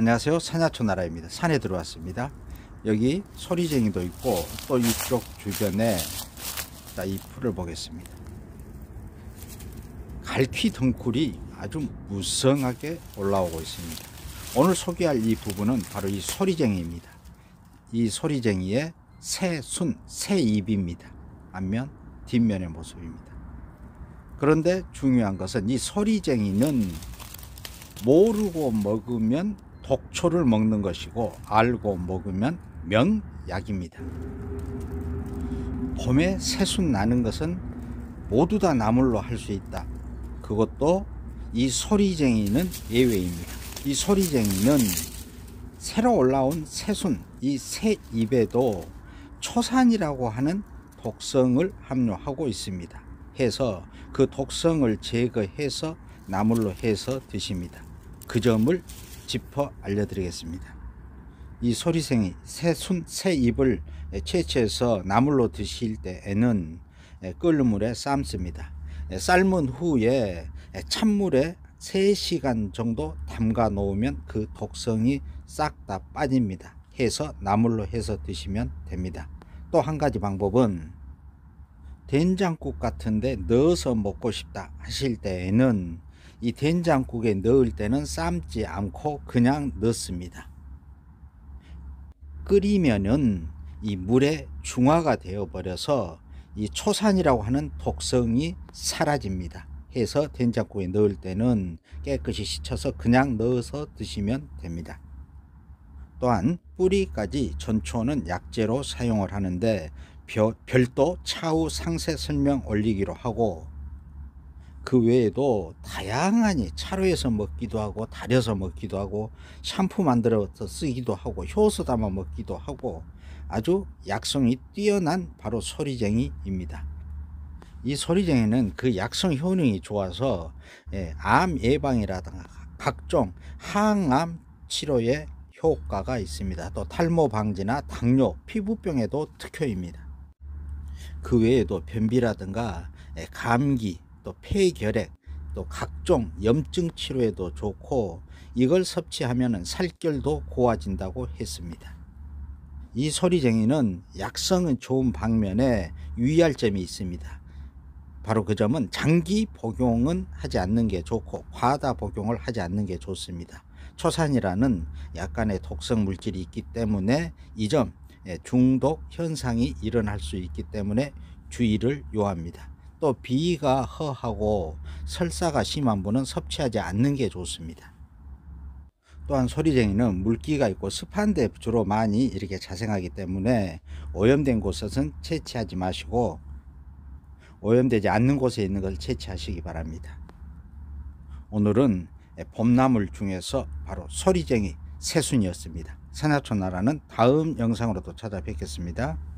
안녕하세요. 산야초 나라입니다. 산에 들어왔습니다. 여기 소리쟁이도 있고 또 이쪽 주변에 자, 이 풀을 보겠습니다. 갈퀴 덩굴이 아주 무성하게 올라오고 있습니다. 오늘 소개할 이 부분은 바로 이 소리쟁이입니다. 이 소리쟁이의 새순 새입입니다. 앞면 뒷면의 모습입니다. 그런데 중요한 것은 이 소리쟁이는 모르고 먹으면 독초를 먹는 것이고 알고 먹으면 명약입니다. 봄에 새순 나는 것은 모두 다 나물로 할 수 있다. 그것도 이 소리쟁이는 예외입니다. 이 소리쟁이는 새로 올라온 새순, 이 새 잎에도 초산이라고 하는 독성을 함유하고 있습니다. 해서 그 독성을 제거해서 나물로 해서 드십니다. 그 점을 짚어 알려드리겠습니다. 이 소리생이 새 순 새 잎을 채취해서 나물로 드실 때에는 끓는 물에 삶습니다. 삶은 후에 찬물에 3시간 정도 담가 놓으면 그 독성이 싹 다 빠집니다. 해서 나물로 해서 드시면 됩니다. 또 한 가지 방법은 된장국 같은데 넣어서 먹고 싶다 하실 때에는 이 된장국에 넣을 때는 삶지 않고 그냥 넣습니다. 끓이면은 이 물에 중화가 되어 버려서 이 초산이라고 하는 독성이 사라집니다. 해서 된장국에 넣을 때는 깨끗이 씻어서 그냥 넣어서 드시면 됩니다. 또한 뿌리까지 전초는 약재로 사용을 하는데 별도 차후 상세 설명 올리기로 하고 그 외에도 다양하니 차로에서 먹기도 하고 달여서 먹기도 하고 샴푸 만들어서 쓰기도 하고 효소 담아 먹기도 하고 아주 약성이 뛰어난 바로 소리쟁이입니다. 이 소리쟁이는 그 약성 효능이 좋아서 예, 암 예방이라든가 각종 항암 치료에 효과가 있습니다. 또 탈모 방지나 당뇨, 피부병에도 특효입니다. 그 외에도 변비라든가 예, 감기, 또 폐결핵, 또 각종 염증 치료에도 좋고 이걸 섭취하면 살결도 고와진다고 했습니다. 이 소리쟁이는 약성은 좋은 방면에 유의할 점이 있습니다. 바로 그 점은 장기 복용은 하지 않는 게 좋고 과다 복용을 하지 않는 게 좋습니다. 초산이라는 약간의 독성 물질이 있기 때문에 이 점 중독 현상이 일어날 수 있기 때문에 주의를 요합니다. 또 비위가 허하고 설사가 심한 분은 섭취하지 않는 게 좋습니다. 또한 소리쟁이는 물기가 있고 습한 데 주로 많이 이렇게 자생하기 때문에 오염된 곳에서는 채취하지 마시고 오염되지 않는 곳에 있는 걸 채취하시기 바랍니다. 오늘은 봄나물 중에서 바로 소리쟁이 새순이었습니다. 산하촌 나라는 다음 영상으로 또 찾아뵙겠습니다.